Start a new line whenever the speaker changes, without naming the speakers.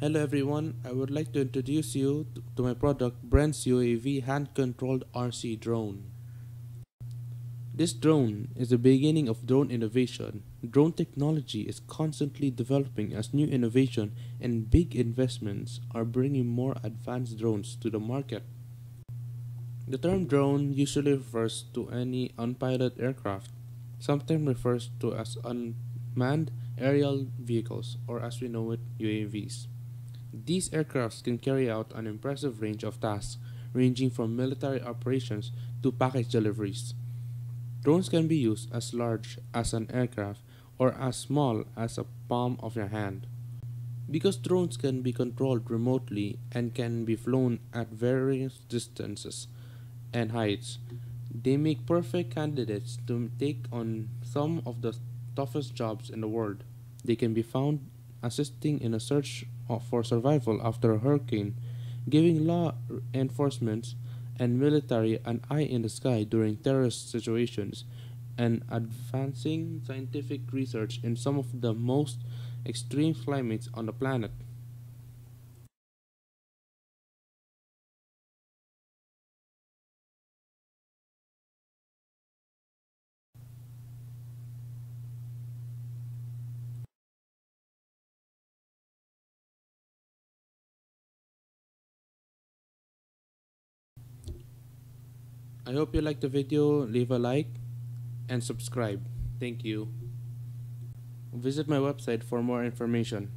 Hello everyone, I would like to introduce you to my product BrennS UAV hand-controlled RC drone. This drone is the beginning of drone innovation. Drone technology is constantly developing as new innovation and big investments are bringing more advanced drones to the market. The term drone usually refers to any unpiloted aircraft, sometimes refers to as unmanned aerial vehicles or as we know it UAVs. These aircrafts can carry out an impressive range of tasks, ranging from military operations to package deliveries. Drones can be used as large as an aircraft or as small as a palm of your hand. Because drones can be controlled remotely and can be flown at various distances and heights, they make perfect candidates to take on some of the toughest jobs in the world. They can be found assisting in a search for survival after a hurricane, giving law enforcement and military an eye in the sky during terrorist situations, and advancing scientific research in some of the most extreme climates on the planet. I hope you liked the video, leave a like and subscribe. Thank you. Visit my website for more information.